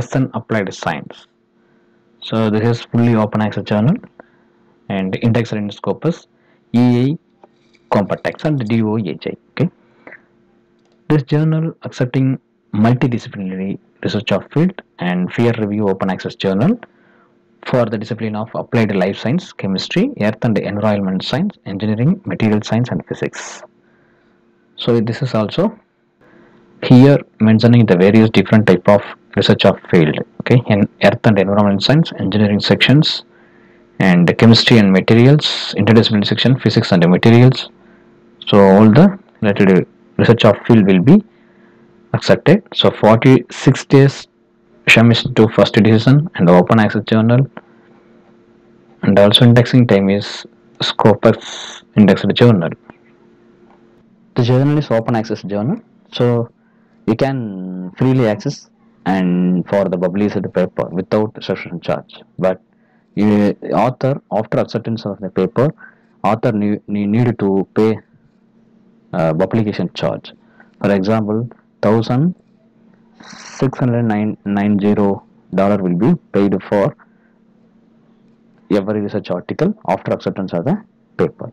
SN Applied Science. So this is fully open access journal and indexed in Scopus Ei Compendex and DOHI. Okay. This journal accepting multidisciplinary research of field and peer review open access journal for the discipline of applied life science, chemistry, earth and environment science, engineering, material science and physics. So this is also here mentioning the various different type of research of field okay? In earth and environment science engineering sections and chemistry and materials interdisciplinary section physics and materials. So all the related research of field will be accepted. So 46 days Shamis to first edition and open access journal. And also indexing time is Scopus indexed journal. The journal is open access journal. So you can freely access and for the published paper without subscription charge. But you, author after acceptance of the paper author need, need to pay uh, publication charge. For example thousand six hundred nine nine zero dollar will be paid for every research article after acceptance of the paper